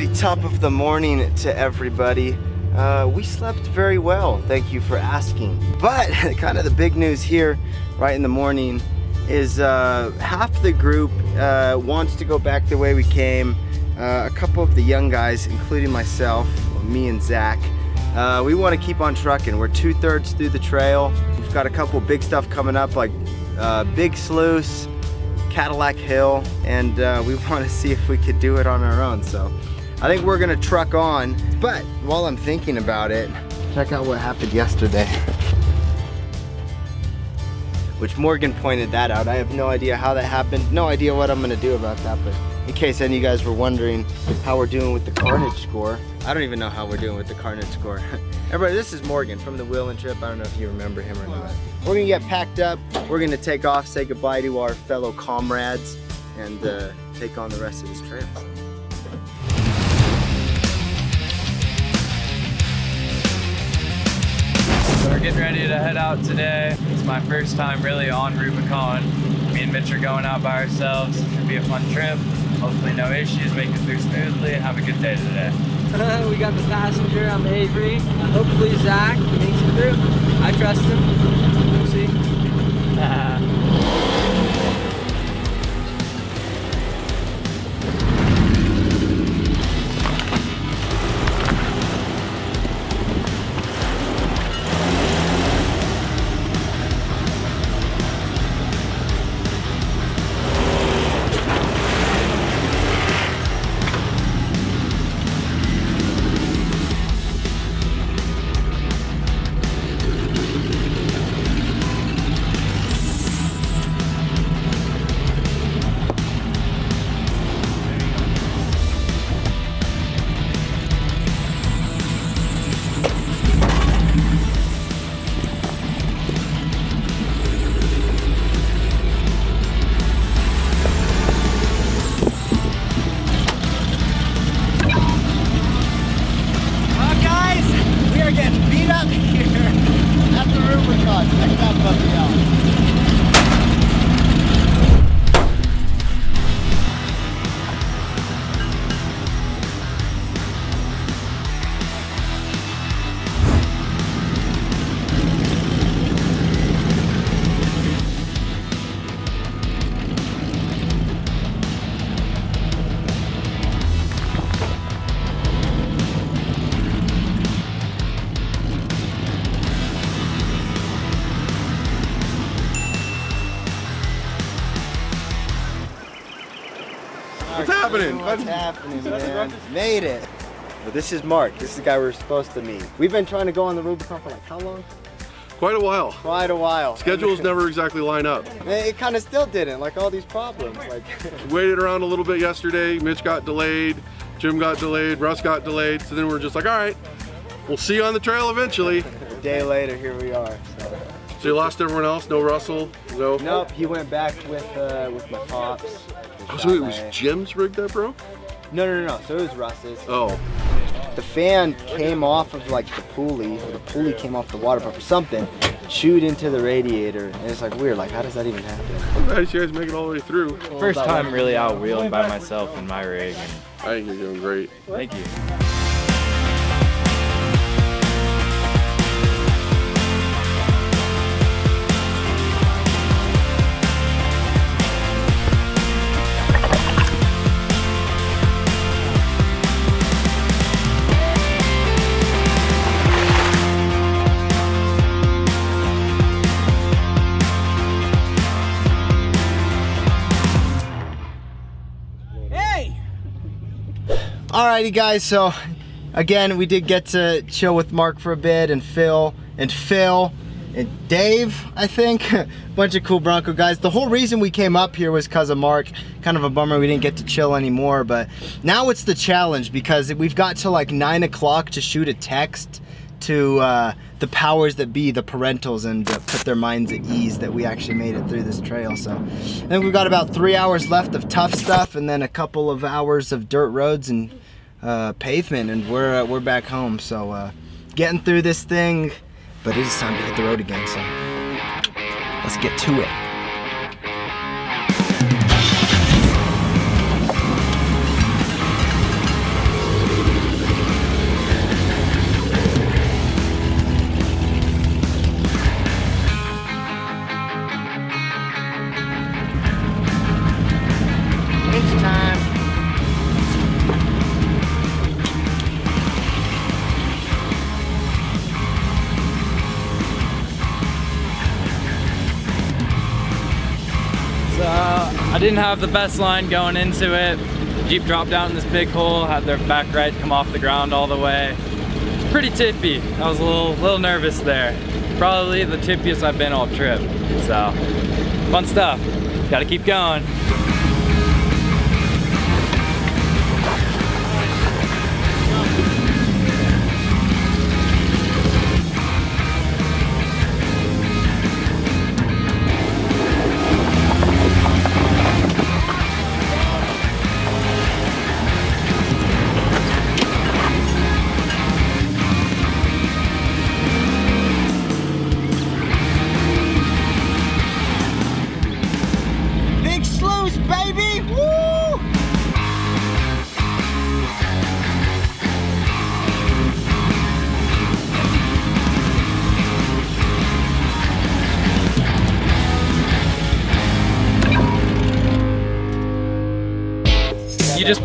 Alrighty, top of the morning to everybody. Uh, we slept very well, thank you for asking. But kind of the big news here, right in the morning, is uh, half the group uh, wants to go back the way we came. Uh, a couple of the young guys, including myself, me and Zach, uh, we want to keep on trucking. We're two thirds through the trail. We've got a couple big stuff coming up like uh, Big Sluice, Cadillac Hill, and we want to see if we could do it on our own. So I think we're gonna truck on. But while I'm thinking about it, check out what happened yesterday. Which Morgan pointed that out. I have no idea how that happened. No idea what I'm gonna do about that, but in case any of you guys were wondering how we're doing with the carnage score, I don't even know how we're doing with the carnage score. Everybody, this is Morgan from the Wheelin' Trip. I don't know if you remember him or not. We're gonna get packed up. We're gonna take off, say goodbye to our fellow comrades, and uh, take on the rest of this trail. To head out today. It's my first time really on Rubicon. Me and Mitch are going out by ourselves. It's gonna be a fun trip. Hopefully no issues, make it through smoothly, and have a good day today. we got the passenger, I'm Avery. Hopefully Zach makes it through. I trust him. We'll see. What's happening? What's happening, man? Made it. Well, this is Mark. This is the guy we're supposed to meet. We've been trying to go on the Rubicon for like how long? Quite a while. Quite a while. Schedules never exactly line up. It, it kind of still didn't. Like all these problems. Like Waited around a little bit yesterday. Mitch got delayed. Jim got delayed. Russ got delayed. So then we're just like, all right, we'll see you on the trail eventually. a day later, here we are. So. So you lost everyone else. No Russell. No. Nope. He went back with uh, with my pops. Oh, so it was Jim's rig that broke. No, no, no, no. So it was Russ's. Oh. The fan came off of like the pulley, or the pulley came off the water pump or something, chewed into the radiator, and it's like weird. Like, how does that even happen? I'm glad you guys make it all the way through. First time really out wheeling by myself in my rig. And I think you're doing great. thank you. Alrighty, guys. So again, we did get to chill with Mark for a bit, and Phil, and Phil, and Dave. I think bunch of cool Bronco guys. The whole reason we came up here was because of Mark. Kind of a bummer we didn't get to chill anymore, but now it's the challenge because we've got to like nine o'clock to shoot a text to uh, the powers that be, the parentals, and uh, put their minds at ease that we actually made it through this trail. So I think we've got about three hours left of tough stuff, and then a couple of hours of dirt roads and uh, pavement, and we're uh, we're back home. So uh, getting through this thing, but it is time to hit the road again. So let's get to it. Didn't have the best line going into it. Jeep dropped out in this big hole, had their back right come off the ground all the way. Pretty tippy. I was a little, little nervous there. Probably the tippiest I've been all trip. So, fun stuff. Gotta keep going.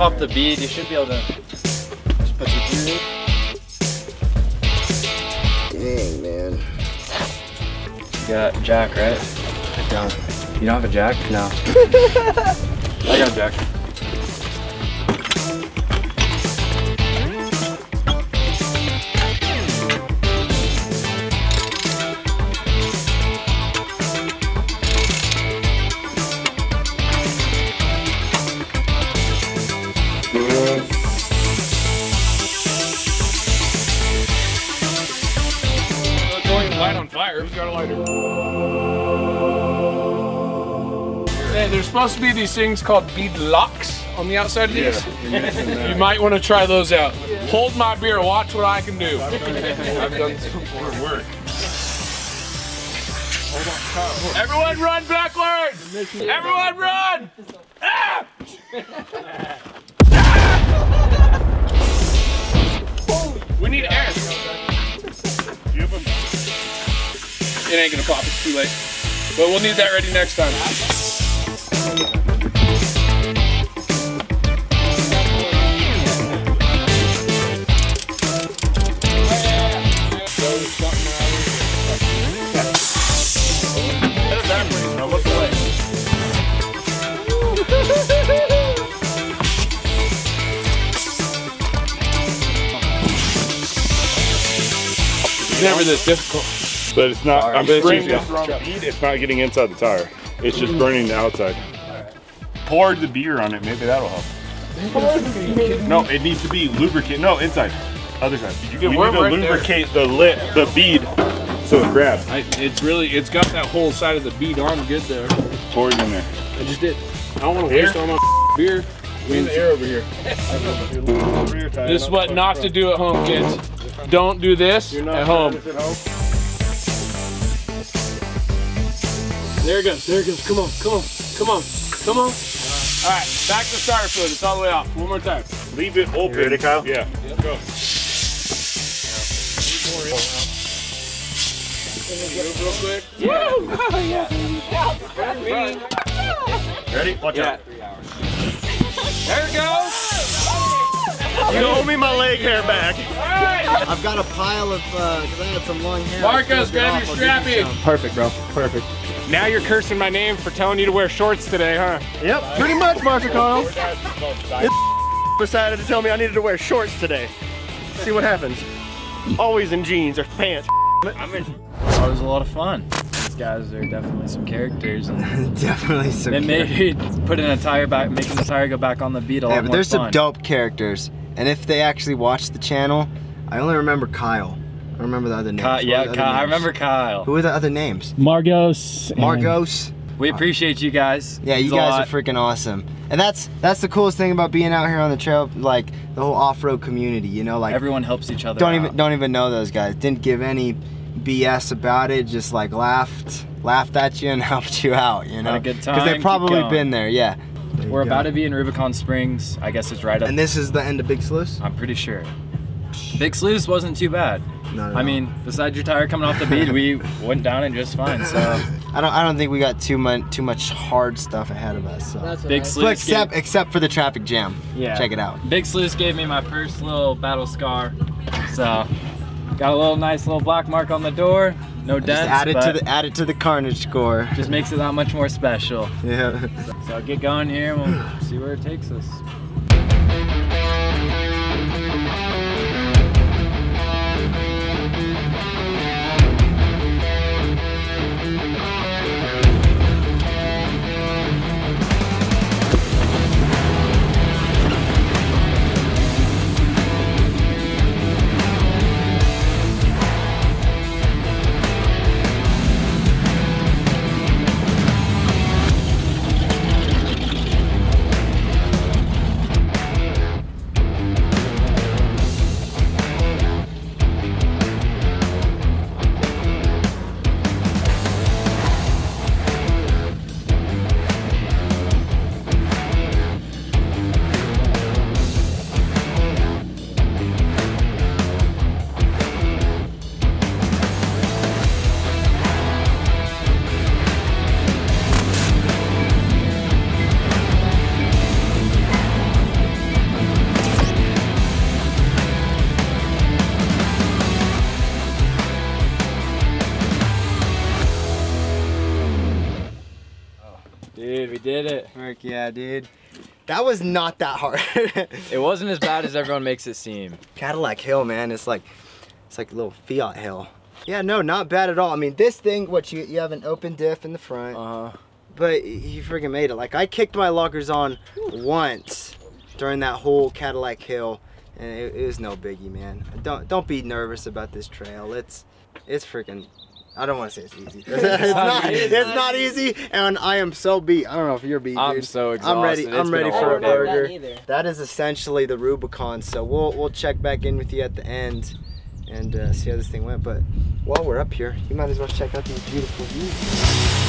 Pop the bead, you should be able to Just put the gear in. Dang, man. You got jack, right? I don't. You don't have a jack? No. I got a jack. Light on fire. Who's got a lighter? Hey, there's supposed to be these things called bead locks on the outside of these. you might want to try those out. Hold my beer. Watch what I can do. I've done this before. Work. Everyone run backward! Everyone run! Ah! Ain't gonna pop, it's too late. But we'll need that ready next time. Never this difficult. But it's not, I'm But it's spraying this wrong bead, it's not getting inside the tire. It's just burning the outside. Pour the beer on it, maybe that'll help. No, it needs to be lubricate. No, inside. Other side. You get we need to right there. lubricate the lip, the bead, so it grabs. I, it's really, it's got that whole side of the bead on good there. Pour it in there. I just did. I don't want to waste all my beer. Lean the air over here. This is what not to do at home, kids. Don't do this at home. There it goes. There it goes. Come on. Come on. Come on. Come on. All right. Back to starter fluid. It's all the way off. One more time. Leave it open. ready, Kyle? Yeah. Go. Real quick. Ready? Watch out. There it goes. You owe me my leg hair back. I've got a pile of, uh, cause I had some long hair. Marcos, grab your strappy. Perfect, bro. Perfect. Now you're cursing my name for telling you to wear shorts today, huh? Yep, pretty much, Marshall Kyle. Decided to tell me I needed to wear shorts today. See what happens. Always in jeans or pants. That was a lot of fun. These guys are definitely some characters, and Definitely some. it made putting a tire back, making the tire go back on the beat a lot Yeah, but more there's some dope characters, and if they actually watch the channel, I only remember Kyle. I remember the other names. Ky- What yeah, the other Kyle, I remember Kyle. Who are the other names? Marcos. Marcos. We appreciate you guys. Yeah, you guys lot. are freaking awesome. And that's that's the coolest thing about being out here on the trail, like the whole off-road community. You know, like Everyone helps each other. don't out. even don't even know those guys. Didn't give any BS about it. Just like laughed laughed at you and helped you out. You know, a good because they've probably been there. Yeah. There We're go. about to be in Rubicon Springs. I guess it's right up. And this is the end of Big Sluice. I'm pretty sure. Big Sluice wasn't too bad. Not I all. mean, besides your tire coming off the bead, we went down and just fine. So I don't I don't think we got too much too much hard stuff ahead of us. So. That's Big alright. Sluice. Except gave, except for the traffic jam. Yeah. Check it out. Big Sluice gave me my first little battle scar. So got a little nice little black mark on the door. No Just dents, add it to the add it to the carnage score. just makes it that much more special. Yeah. So I'll get going here and we'll see where it takes us. Yeah, dude. That was not that hard. It wasn't as bad as everyone makes it seem. Cadillac Hill, man. It's like it's like a little Fiat Hill. Yeah, no, not bad at all. I mean, this thing, what you you have an open diff in the front, Uh, but you freaking made it. Like I kicked my lockers on once during that whole Cadillac Hill, and it, it was no biggie, man. Don't don't be nervous about this trail. It's it's freaking. I don't want to say it's easy. it's not. easy. It's not easy, and I am so beat. I don't know if you're beat, I'm dude. so exhausted. I'm ready. It's I'm ready for a burger. That is essentially the Rubicon. So we'll we'll check back in with you at the end and uh, see how this thing went. But while we're up here, you might as well check out these beautiful views.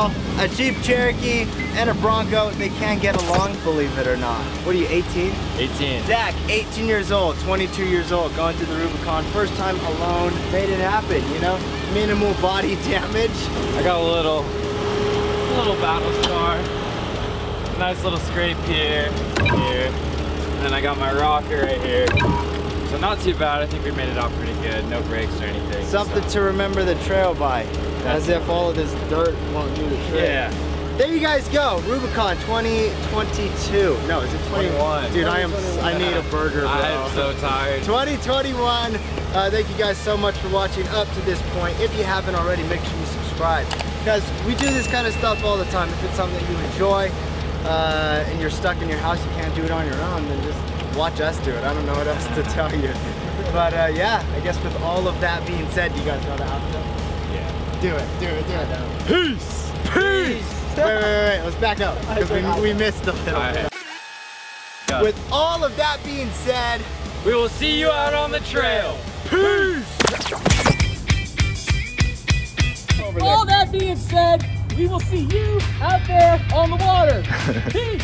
A Jeep Cherokee and a Bronco. They can get along, believe it or not. What are you, 18? 18. Zach, 18 years old, 22 years old, going through the Rubicon, first time alone, made it happen, you know? Minimal body damage. I got a little, little battle scar. Nice little scrape here, here. And then I got my rocker right here. Not too bad. I think we made it out pretty good. No breaks or anything. Something so. to remember the trail by. As if all of this dirt won't do the trick. Yeah. There you guys go, Rubicon 2022. No, is it 21? 21. Dude, I am, I need a burger, bro. I am so tired. 2021. Uh, thank you guys so much for watching up to this point. If you haven't already, make sure you subscribe because we do this kind of stuff all the time. If it's something that you enjoy uh, and you're stuck in your house, you can't do it on your own, then just watch us do it. I don't know what else to tell you. But uh, yeah, I guess with all of that being said, you guys know the outro? Yeah. Do it, do it, do it. Peace! Peace! Wait, wait, wait, wait, let's back up because we, we missed a little All bit. right. With all of that being said, We will see you out on the trail. Peace! All that being said, we will see you out there on the water. Peace.